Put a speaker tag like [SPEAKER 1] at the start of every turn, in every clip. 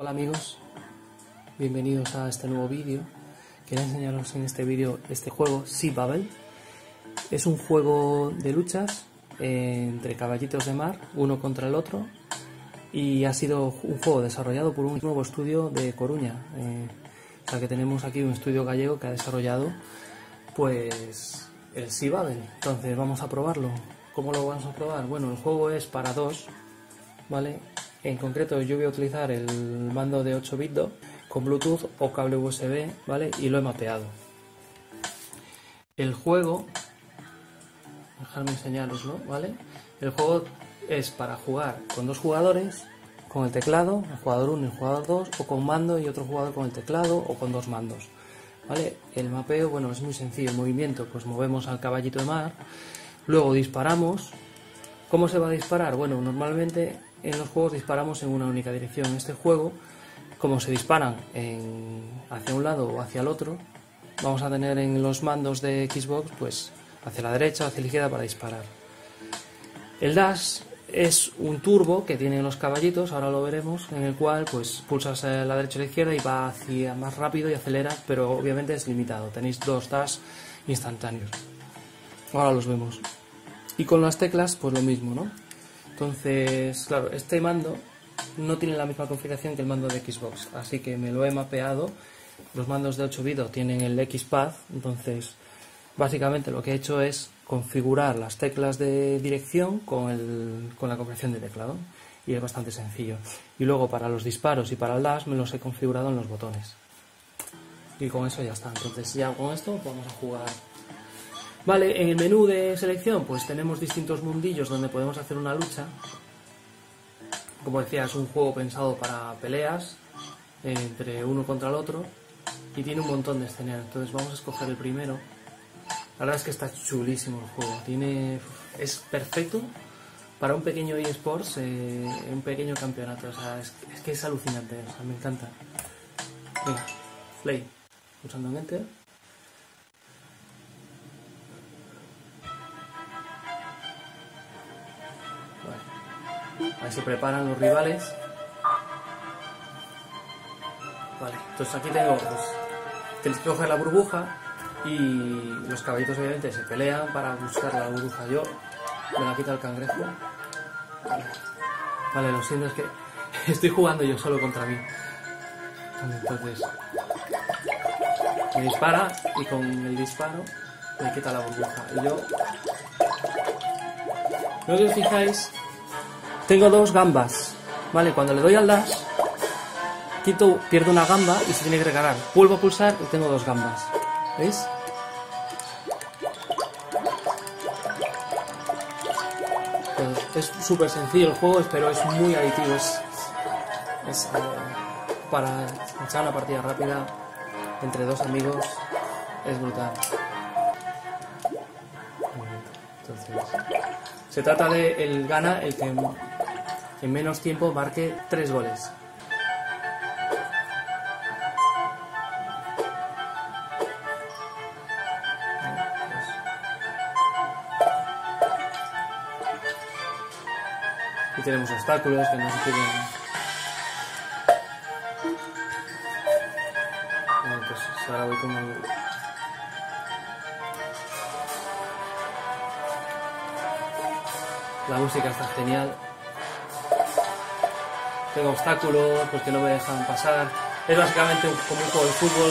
[SPEAKER 1] Hola amigos, bienvenidos a este nuevo vídeo. Quería enseñaros en este vídeo este juego, Sea Bubble. Es un juego de luchas eh, entre caballitos de mar, uno contra el otro, y ha sido un juego desarrollado por un nuevo estudio de Coruña. Eh, o sea que tenemos aquí un estudio gallego que ha desarrollado pues el Sea Bubble. Entonces vamos a probarlo. ¿Cómo lo vamos a probar? Bueno, el juego es para dos, ¿vale? En concreto yo voy a utilizar el mando de 8 bits con Bluetooth o cable USB, ¿vale? Y lo he mapeado. El juego, dejadme enseñaroslo, ¿vale? El juego es para jugar con dos jugadores, con el teclado, el jugador 1 y el jugador 2, o con mando y otro jugador con el teclado o con dos mandos. ¿Vale? El mapeo, bueno, es muy sencillo. El movimiento, pues movemos al caballito de mar, luego disparamos. ¿Cómo se va a disparar? Bueno, normalmente en los juegos disparamos en una única dirección. En este juego, como se disparan hacia un lado o hacia el otro, vamos a tener en los mandos de Xbox, pues hacia la derecha o hacia la izquierda para disparar. El dash es un turbo que tienen los caballitos, ahora lo veremos, en el cual pues pulsas la derecha o la izquierda y va hacia más rápido y acelera, pero obviamente es limitado. Tenéis dos dash instantáneos. Ahora los vemos. Y con las teclas, pues lo mismo, ¿no? Entonces, claro, este mando no tiene la misma configuración que el mando de Xbox, así que me lo he mapeado. Los mandos de 8 bits tienen el Xpad, entonces básicamente lo que he hecho es configurar las teclas de dirección con, el, con la configuración de teclado y es bastante sencillo. Y luego para los disparos y para el dash me los he configurado en los botones. Y con eso ya está. Entonces ya con esto vamos a jugar Vale, en el menú de selección pues tenemos distintos mundillos donde podemos hacer una lucha. Como decía, es un juego pensado para peleas entre uno contra el otro y tiene un montón de escenarios. Entonces vamos a escoger el primero. La verdad es que está chulísimo el juego. Tiene, es perfecto para un pequeño eSports, eh, un pequeño campeonato. O sea, es, que es alucinante. Me encanta. Venga, play. Pulsando en Enter. Ahí se preparan los rivales. Vale, entonces aquí tengo, pues, tienes que coger la burbuja y los caballitos obviamente se pelean para buscar la burbuja. Yo me la quita el cangrejo. Vale, lo siento, es que estoy jugando yo solo contra mí. Entonces, me dispara y con el disparo me quita la burbuja. Y yo, no os fijáis, tengo dos gambas, ¿vale? Cuando le doy al dash, quito, pierdo una gamba y se tiene que recargar. Vuelvo a pulsar y tengo dos gambas. ¿Veis? Pues es súper sencillo el juego, pero es muy adictivo. Es, eh, para echar una partida rápida entre dos amigos es brutal. Entonces, se trata de el gana el que en menos tiempo marque tres goles. Aquí tenemos obstáculos que no se quieren. Bueno, pues ahora voy como. La música está genial tengo obstáculos, pues no me dejan pasar. Es básicamente como un juego de fútbol.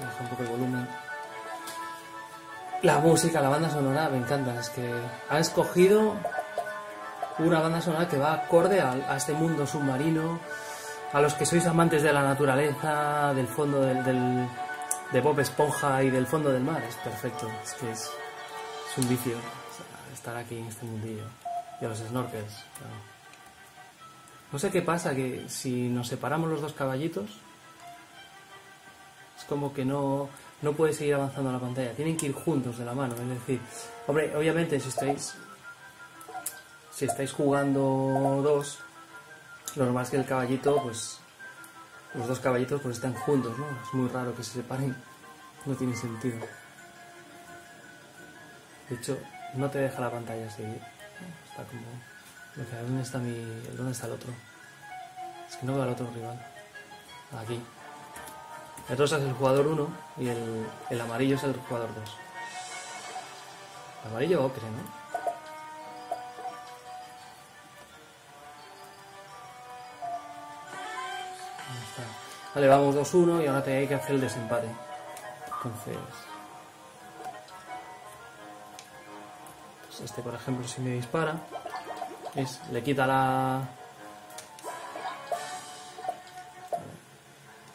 [SPEAKER 1] Baja un poco el volumen. La música, la banda sonora, me encanta. Es que han escogido una banda sonora que va acorde a este mundo submarino a los que sois amantes de la naturaleza, del fondo del, de Bob Esponja y del fondo del mar, es perfecto. Es que es, un vicio estar aquí en este mundillo. Y a los snorkels. No sé qué pasa, que si nos separamos los dos caballitos, es como que no, no puede seguir avanzando la pantalla. Tienen que ir juntos de la mano. Es decir, hombre, obviamente si estáis, si estáis jugando dos, normal es que el caballito pues los dos caballitos pues están juntos, ¿no? Es muy raro que se separen, no tiene sentido. De hecho, no te deja la pantalla así. Está como... ¿Dónde está, mi... ¿Dónde está el otro? Es que no veo al otro rival. Aquí. El rosa es el jugador 1 y el, el amarillo es el jugador 2. Amarillo ocre, ¿no? Vale, vamos 2-1 y ahora te hay que hacer el desempate. Entonces... Pues este, por ejemplo, si me dispara, es, le quita la...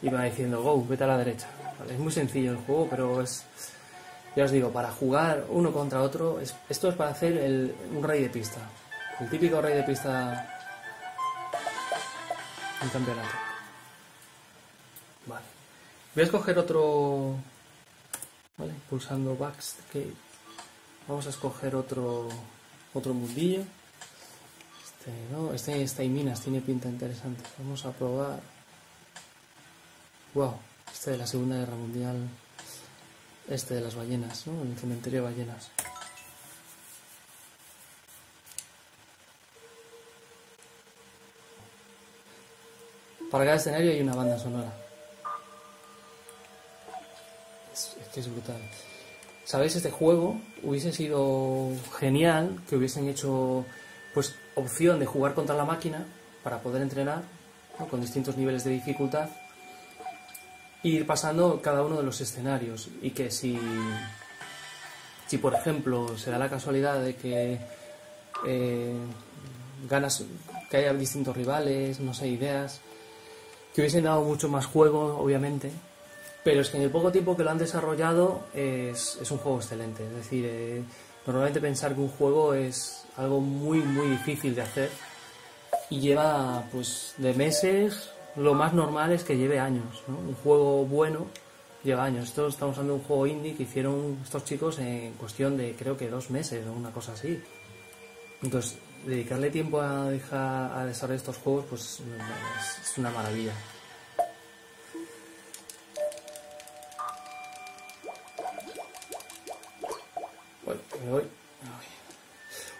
[SPEAKER 1] Y va diciendo, go, vete a la derecha. es muy sencillo el juego, pero es... Ya os digo, para jugar uno contra otro, esto es para hacer el, un rey de pista. El típico rey de pista en campeonato. Vale. Voy a escoger otro... Vale, pulsando Backscape. Vamos a escoger otro otro mundillo. Este, no, este está en minas, tiene pinta interesante. Vamos a probar. Wow, este de la Segunda Guerra Mundial. Este de las ballenas, ¿no? El cementerio de ballenas. Para cada escenario hay una banda sonora. Que es brutal. ¿Sabéis? Este juego hubiese sido genial que hubiesen hecho pues opción de jugar contra la máquina para poder entrenar con distintos niveles de dificultad e ir pasando cada uno de los escenarios y que si si por ejemplo se da la casualidad de que eh, ganas que haya distintos rivales no sé ideas que hubiesen dado mucho más juego obviamente pero es que en el poco tiempo que lo han desarrollado es, un juego excelente. Es decir, eh, normalmente pensar que un juego es algo muy, muy difícil de hacer y lleva pues de meses, lo más normal es que lleve años. Un juego bueno lleva años. Esto estamos hablando de un juego indie que hicieron estos chicos en cuestión de creo que dos meses o una cosa así. Entonces, dedicarle tiempo a, dejar, a desarrollar estos juegos pues es una maravilla.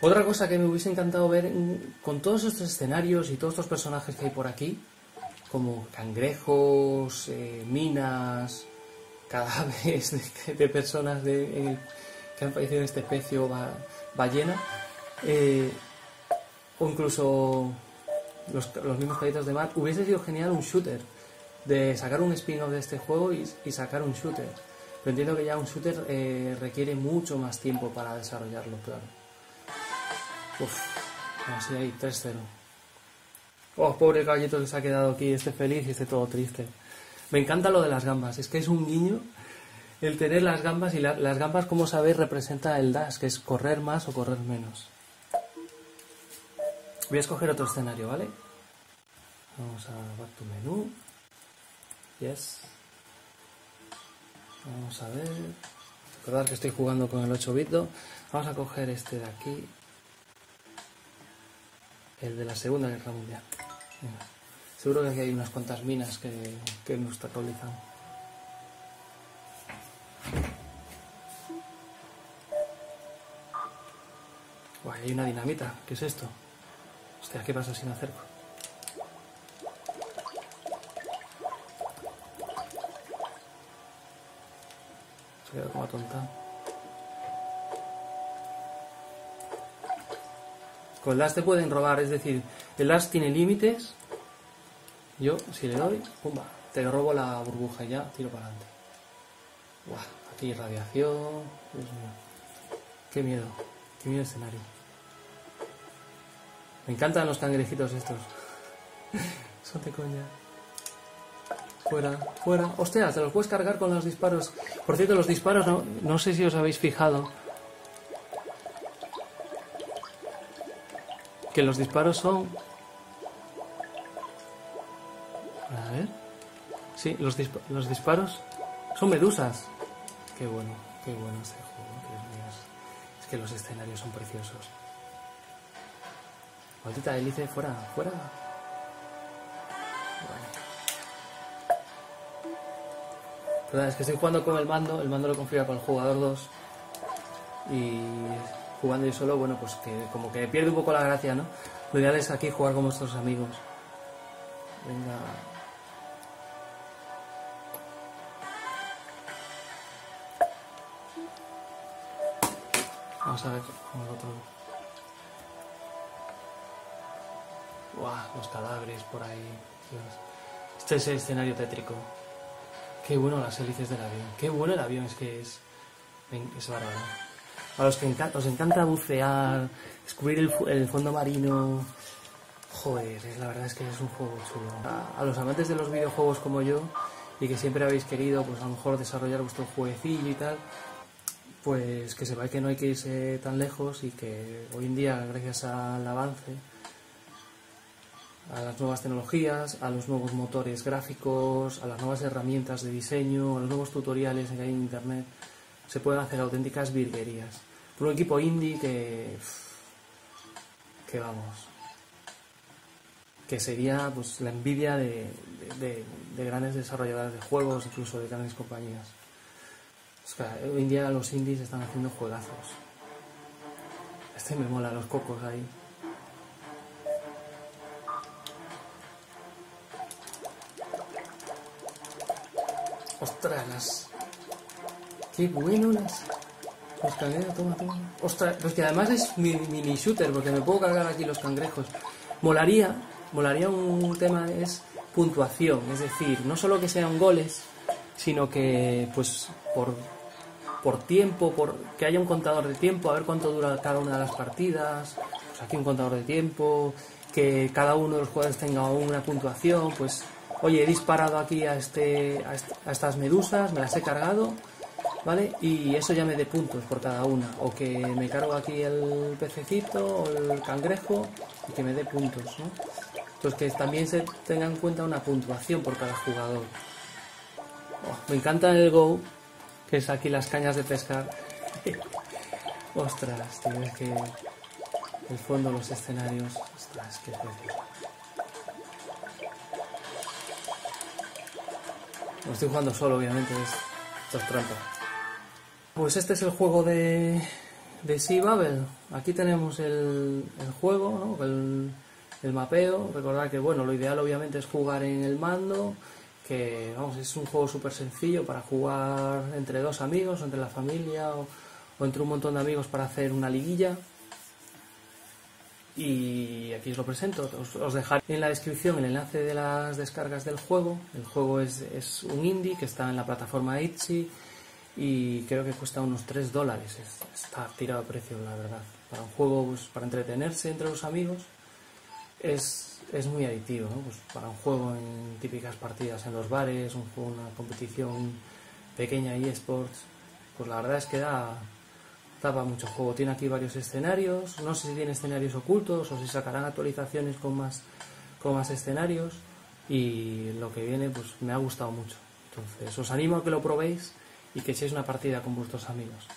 [SPEAKER 1] Otra cosa que me hubiese encantado ver con todos estos escenarios y todos estos personajes que hay por aquí, como cangrejos, eh, minas, cadáveres de, personas de, que han fallecido en este especie o ballena, eh, o incluso los, mismos caídos de mar, hubiese sido genial un shooter, de sacar un spin-off de este juego y, sacar un shooter. Pero entiendo que ya un shooter eh, requiere mucho más tiempo para desarrollarlo, claro. Uf, así ahí, 3-0. Oh, pobre caballito que se ha quedado aquí, esté feliz y esté todo triste. Me encanta lo de las gambas, es que es un guiño el tener las gambas y las gambas, como sabéis, representa el dash, que es correr más o correr menos. Voy a escoger otro escenario, ¿vale? Vamos a back to menú. Yes. Vamos a ver. Recordad que estoy jugando con el 8 bit. Vamos a coger este de aquí el de la Segunda Guerra Mundial. Seguro que aquí hay unas cuantas minas que, que nos obstaculizan. Guay, hay una dinamita. ¿Qué es esto? Hostia, ¿qué pasa si me acerco? Como atontado. Con el dash te pueden robar, es decir, el dash tiene límites. Yo, si le doy, pumba, te robo la burbuja y ya tiro para adelante. Buah, aquí radiación. Qué miedo, qué miedo escenario. Me encantan los cangrejitos estos. Son de coña. Fuera, fuera. Hostia, te los puedes cargar con los disparos. Por cierto, los disparos, no, no sé si os habéis fijado que los disparos son... A ver. Sí, los, los disparos son medusas. Qué bueno, qué bueno este juego, Es que los escenarios son preciosos. Maldita hélice, fuera, fuera. Verdad es que estoy jugando con el mando, el mando lo configura con el jugador 2 y jugando yo solo, bueno, pues que como que pierde un poco la gracia, ¿no? Lo ideal es aquí jugar con vuestros amigos. Venga. Vamos a ver con el otro. Buah, los cadáveres por ahí. Este es el escenario tétrico. Qué bueno las hélices del avión. Qué bueno el avión, es que es. Es bárbaro. A los que os encanta bucear, descubrir el, el fondo marino. Joder, la verdad es que es un juego chulo. A, a los amantes de los videojuegos como yo, y que siempre habéis querido, pues a lo mejor desarrollar vuestro jueguecillo y tal, pues que sepáis que no hay que irse tan lejos y que hoy en día, gracias al avance, a las nuevas tecnologías, a los nuevos motores gráficos, a las nuevas herramientas de diseño, a los nuevos tutoriales que hay en internet, se pueden hacer auténticas virguerías. Por un equipo indie que. que vamos. que sería pues la envidia de, de- de- de grandes desarrolladores de juegos, incluso de grandes compañías. Sea, hoy en día los indies están haciendo juegazos. Este me mola, los cocos ahí. Ostras, las... Qué bueno las... Los cangrejos, toma, toma. Ostras, pues que además es mi- mini shooter, porque me puedo cargar aquí los cangrejos. Molaría, molaría un tema, es puntuación, es decir, no solo que sean goles, sino que, pues, por, por tiempo, por que haya un contador de tiempo, a ver cuánto dura cada una de las partidas, pues aquí un contador de tiempo, que cada uno de los jugadores tenga una puntuación, pues, oye, he disparado aquí a, este, a, est- a estas medusas, me las he cargado, ¿vale? Y eso ya me dé puntos por cada una, o que me cargo aquí el pececito o el cangrejo y que me dé puntos, ¿no? Pues que también se tenga en cuenta una puntuación por cada jugador. Oh, me encanta el Go, que es aquí las cañas de pescar. Ostras, tío, es que el fondo, los escenarios, ostras, qué precioso. Lo estoy jugando solo, obviamente, es, esto es trampa. Pues este es el juego de, de Sea Babel. Aquí tenemos el, el juego, el, el mapeo. Recordad que bueno, lo ideal obviamente es jugar en el mando, que vamos, es un juego súper sencillo para jugar entre dos amigos, entre la familia, o entre un montón de amigos para hacer una liguilla. Y aquí os lo presento. Os, dejaré en la descripción el enlace de las descargas del juego. El juego es, es un indie que está en la plataforma Itchy y creo que cuesta unos 3 dólares. Es- Está tirado a precio, la verdad. Para un juego, pues, para entretenerse entre los amigos, es, es muy adictivo. ¿no? Pues para un juego en típicas partidas en los bares, un juego, una competición pequeña y esports, pues la verdad es que da, da para mucho juego. Tiene aquí varios escenarios. No sé si tiene escenarios ocultos o si sacarán actualizaciones con más, con más escenarios. Y lo que viene, pues me ha gustado mucho. Entonces, os animo a que lo probéis y que echéis una partida con vuestros amigos.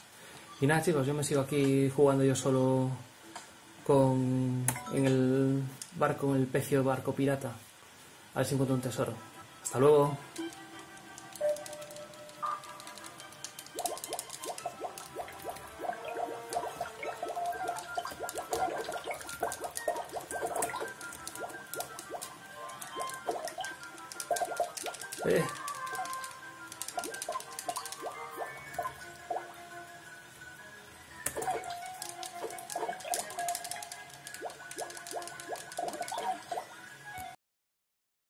[SPEAKER 1] Y nada, chicos, yo me sigo aquí jugando yo solo con en el barco, en el pecio barco pirata. A ver si encuentro un tesoro. Hasta luego. Yeah.